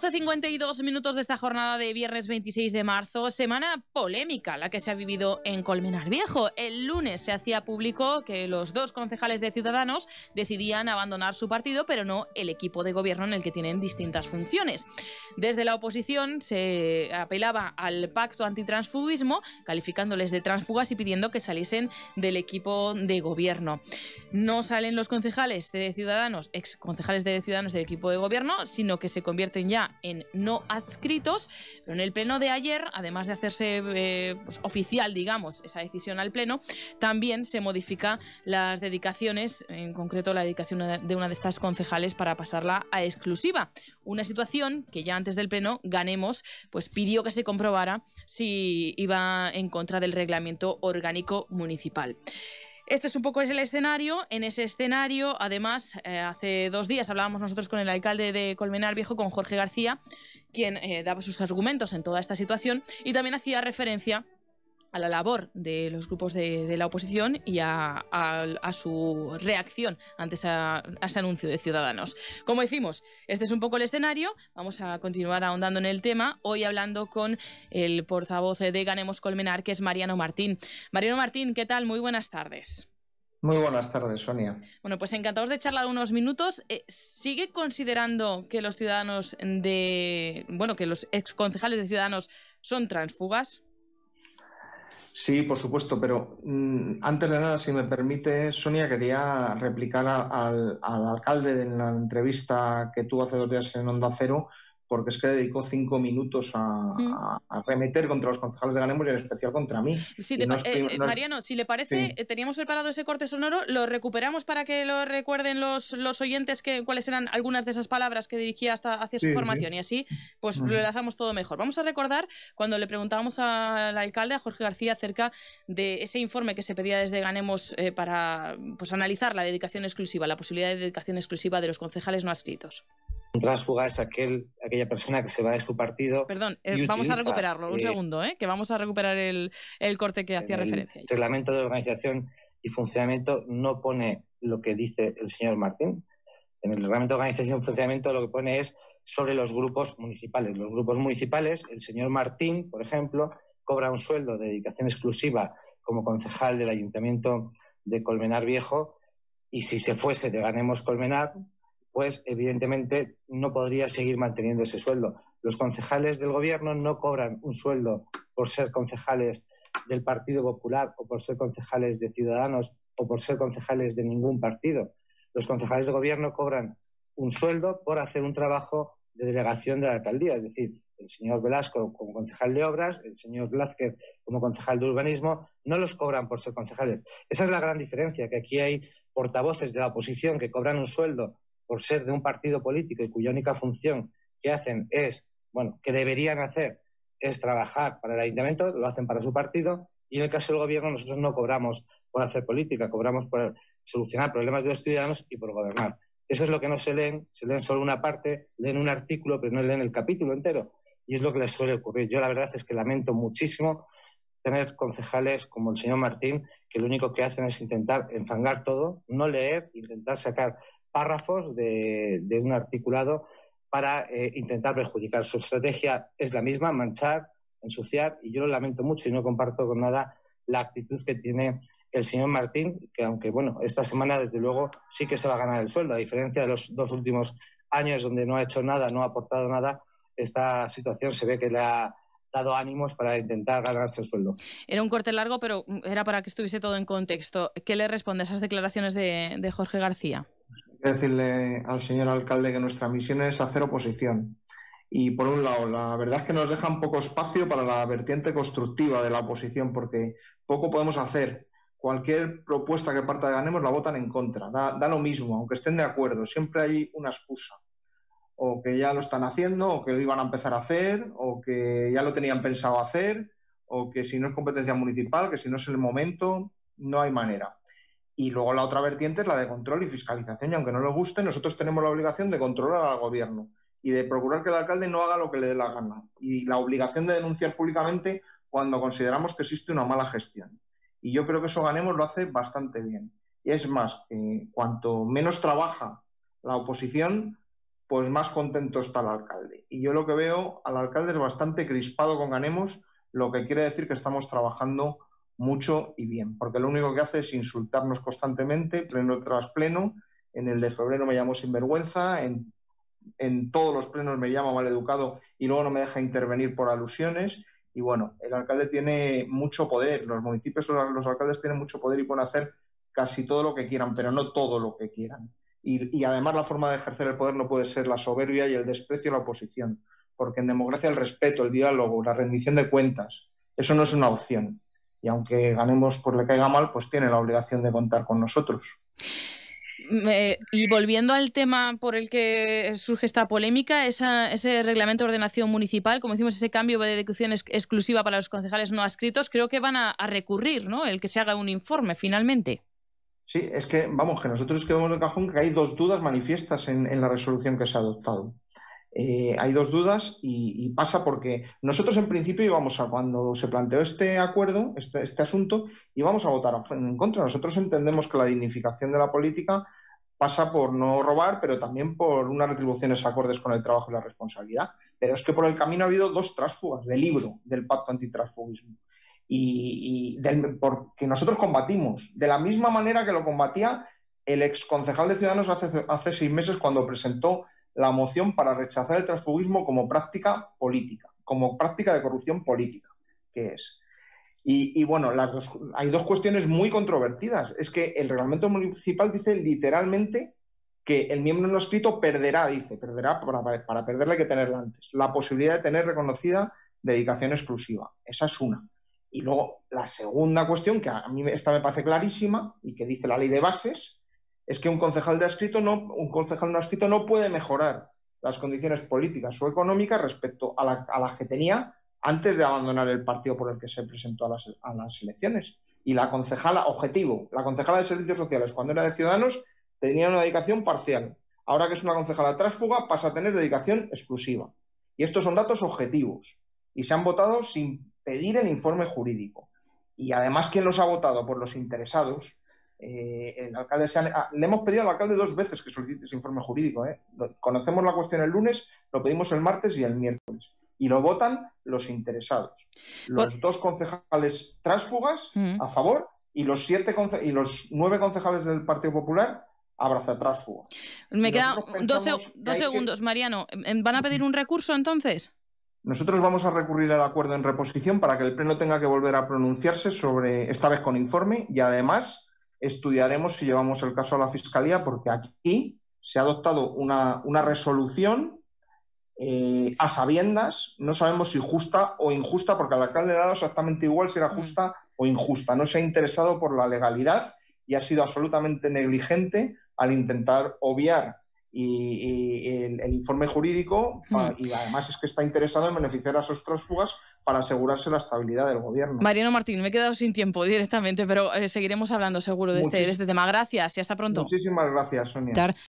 12.52 minutos de esta jornada de viernes 26 de marzo, semana polémica la que se ha vivido en Colmenar Viejo. El lunes se hacía público que los dos concejales de Ciudadanos decidían abandonar su partido, pero no el equipo de gobierno en el que tienen distintas funciones. Desde la oposición se apelaba al pacto antitransfugismo, calificándoles de transfugas y pidiendo que saliesen del equipo de gobierno. No salen los concejales de Ciudadanos, ex concejales de Ciudadanos del equipo de gobierno, sino que se convierten ya en no adscritos, pero en el pleno de ayer, además de hacerse eh, pues, oficial, digamos, esa decisión al pleno, también se modifica las dedicaciones, en concreto la dedicación de una de estas concejales para pasarla a exclusiva. Una situación que ya antes del pleno, Ganemos, pues pidió que se comprobara si iba en contra del reglamento orgánico municipal. Este es un poco el escenario. En ese escenario, además, eh, hace dos días hablábamos nosotros con el alcalde de Colmenar Viejo, con Jorge García, quien eh, daba sus argumentos en toda esta situación y también hacía referencia a la labor de los grupos de, la oposición y a, su reacción ante ese anuncio de Ciudadanos. Como decimos, este es un poco el escenario. Vamos a continuar ahondando en el tema. Hoy hablando con el portavoz de Ganemos Colmenar, que es Mariano Martín. Mariano Martín, ¿qué tal? Muy buenas tardes. Muy buenas tardes, Sonia. Bueno, pues encantados de charlar unos minutos. Eh, ¿Sigue considerando que los ciudadanos de. bueno, que los exconcejales de Ciudadanos son transfugas? Sí, por supuesto, pero mm, antes de nada, si me permite, Sonia, quería replicar al, al, alcalde en la entrevista que tuvo hace dos días en Onda Cero porque es que dedicó cinco minutos a, remeter contra los concejales de Ganemos y en especial contra mí. Eh, Mariano, si le parece, eh, teníamos preparado ese corte sonoro, lo recuperamos para que lo recuerden los, los oyentes que, cuáles eran algunas de esas palabras que dirigía hasta hacia su formación y así pues lo enlazamos todo mejor. Vamos a recordar cuando le preguntábamos al alcalde, a Jorge García, acerca de ese informe que se pedía desde Ganemos eh, para pues, analizar la dedicación exclusiva, la posibilidad de dedicación exclusiva de los concejales no adscritos. Un transfuga es aquel, aquella persona que se va de su partido. Perdón, eh, vamos a recuperarlo, un eh, segundo, ¿eh? que vamos a recuperar el, corte que hacía referencia. El reglamento de organización y funcionamiento no pone lo que dice el señor Martín. En el reglamento de organización y funcionamiento lo que pone es sobre los grupos municipales. Los grupos municipales, el señor Martín, por ejemplo, cobra un sueldo de dedicación exclusiva como concejal del Ayuntamiento de Colmenar Viejo y si se fuese de Ganemos Colmenar, pues evidentemente no podría seguir manteniendo ese sueldo. Los concejales del gobierno no cobran un sueldo por ser concejales del Partido Popular o por ser concejales de Ciudadanos o por ser concejales de ningún partido. Los concejales de gobierno cobran un sueldo por hacer un trabajo de delegación de la alcaldía, es decir, el señor Velasco como concejal de obras, el señor Blázquez como concejal de urbanismo, no los cobran por ser concejales. Esa es la gran diferencia, que aquí hay portavoces de la oposición que cobran un sueldo por ser de un partido político y cuya única función que hacen es, bueno, que deberían hacer es trabajar para el ayuntamiento, lo hacen para su partido, y en el caso del gobierno nosotros no cobramos por hacer política, cobramos por solucionar problemas de los ciudadanos y por gobernar. Eso es lo que no se leen, se leen solo una parte, leen un artículo, pero no leen el capítulo entero. Y es lo que les suele ocurrir. Yo la verdad es que lamento muchísimo tener concejales como el señor Martín, que lo único que hacen es intentar enfangar todo, no leer, intentar sacar párrafos de, un articulado para eh, intentar perjudicar. Su estrategia es la misma, manchar, ensuciar, y yo lo lamento mucho y no comparto con nada la actitud que tiene el señor Martín, que aunque, bueno, esta semana, desde luego, sí que se va a ganar el sueldo, a diferencia de los dos últimos años donde no ha hecho nada, no ha aportado nada, esta situación se ve que le ha dado ánimos para intentar ganarse el sueldo. Era un corte largo, pero era para que estuviese todo en contexto. ¿Qué le responde a esas declaraciones de Jorge García? Decirle al señor alcalde que nuestra misión es hacer oposición. Y por un lado, la verdad es que nos dejan poco espacio para la vertiente constructiva de la oposición, porque poco podemos hacer. Cualquier propuesta que parta de Ganemos la votan en contra. Da, da lo mismo, aunque estén de acuerdo. Siempre hay una excusa. O que ya lo están haciendo, o que lo iban a empezar a hacer, o que ya lo tenían pensado hacer, o que si no es competencia municipal, que si no es el momento, no hay manera. Y luego la otra vertiente es la de control y fiscalización. Y aunque no le guste, nosotros tenemos la obligación de controlar al gobierno y de procurar que el alcalde no haga lo que le dé la gana. Y la obligación de denunciar públicamente cuando consideramos que existe una mala gestión. Y yo creo que eso ganemos lo hace bastante bien. Y es más, cuanto menos trabaja la oposición, pues más contento está el alcalde. Y yo lo que veo al alcalde es bastante crispado con Ganemos, lo que quiere decir que estamos trabajando mucho y bien, porque lo único que hace es insultarnos constantemente, pleno tras pleno. En el de febrero me llamó sinvergüenza, en, en todos los plenos me llama mal educado y luego no me deja intervenir por alusiones. Y bueno, el alcalde tiene mucho poder, los municipios, los alcaldes tienen mucho poder y pueden hacer casi todo lo que quieran, pero no todo lo que quieran. Y, además la forma de ejercer el poder no puede ser la soberbia y el desprecio a la oposición, porque en democracia el respeto, el diálogo, la rendición de cuentas, eso no es una opción. Y aunque ganemos por le caiga mal, pues tiene la obligación de contar con nosotros. y volviendo al tema por el que surge esta polémica, ese reglamento de ordenación municipal, como decimos, ese cambio de educación exclusiva para los concejales no adscritos, creo que van a, a recurrir, ¿no? El que se haga un informe finalmente. Sí, es que, vamos, que nosotros quedamos de cajón que hay dos dudas manifiestas en, la resolución que se ha adoptado. Eh, hay dos dudas y, pasa porque nosotros en principio íbamos a, cuando se planteó este acuerdo, este, este asunto, íbamos a votar en contra. Nosotros entendemos que la dignificación de la política pasa por no robar, pero también por unas retribuciones acordes con el trabajo y la responsabilidad. Pero es que por el camino ha habido dos trásfugas del libro del pacto antitransfugismo y, porque nosotros combatimos de la misma manera que lo combatía el ex concejal de Ciudadanos hace, hace seis meses cuando presentó la moción para rechazar el transfugismo como práctica política, como práctica de corrupción política, que es. Y, bueno, hay dos cuestiones muy controvertidas. Es que el reglamento municipal dice literalmente que el miembro no escrito perderá, dice, perderá, para, para perderle hay que tenerla antes, la posibilidad de tener reconocida dedicación exclusiva. Esa es una. Y luego, la segunda cuestión, que a mí esta me parece clarísima y que dice la ley de bases, es que un concejal de no, un concejal no adscrito no puede mejorar las condiciones políticas o económicas respecto a, las que tenía antes de abandonar el partido por el que se presentó a las, a las elecciones. Y la concejala, objetivo, la concejala de servicios sociales, cuando era de Ciudadanos, tenía una dedicación parcial. Ahora que es una concejala tránsfuga, pasa a tener dedicación exclusiva. Y estos son datos objetivos. Y se han votado sin pedir el informe jurídico. Y además, ¿quién los ha votado? Por los interesados. Eh, el alcalde ah, le hemos pedido al alcalde dos veces que solicite ese informe jurídico. ¿eh? Conocemos la cuestión el lunes, lo pedimos el martes y el miércoles. Y lo votan los interesados. Los dos concejales tránsfugas mm. a favor y los siete y los nueve concejales del Partido Popular abraza tránsfuga. Me quedan dos, segundos, Mariano. ¿Van a pedir un recurso entonces? Nosotros vamos a recurrir al acuerdo en reposición para que el Pleno tenga que volver a pronunciarse sobre, esta vez con informe, y además estudiaremos si llevamos el caso a la Fiscalía, porque aquí se ha adoptado una, resolución eh, a sabiendas, no sabemos si justa o injusta, porque al alcalde le ha dado exactamente igual si era justa o injusta. No se ha interesado por la legalidad y ha sido absolutamente negligente al intentar obviar y, el, informe jurídico hmm. y además es que está interesado en beneficiar a esos tránsfugas para asegurarse la estabilidad del gobierno. Mariano Martín, me he quedado sin tiempo directamente, pero eh, seguiremos hablando seguro de este, de este tema. Gracias y hasta pronto. Muchísimas gracias, Sonia.